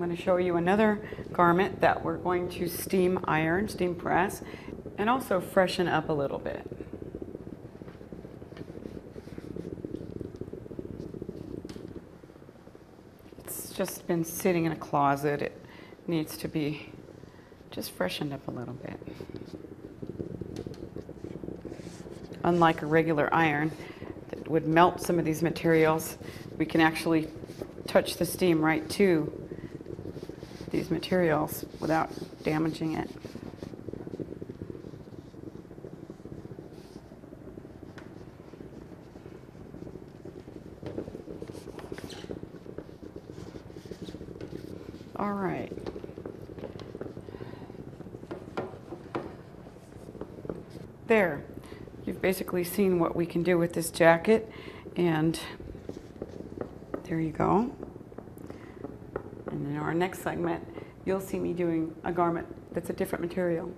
I'm going to show you another garment that we're going to steam iron, steam press, and also freshen up a little bit. It's just been sitting in a closet. It needs to be just freshened up a little bit. Unlike a regular iron that would melt some of these materials, we can actually touch the steam right to these materials without damaging it. All right. There. You've basically seen what we can do with this jacket and there you go. In our next segment, you'll see me doing a garment that's a different material.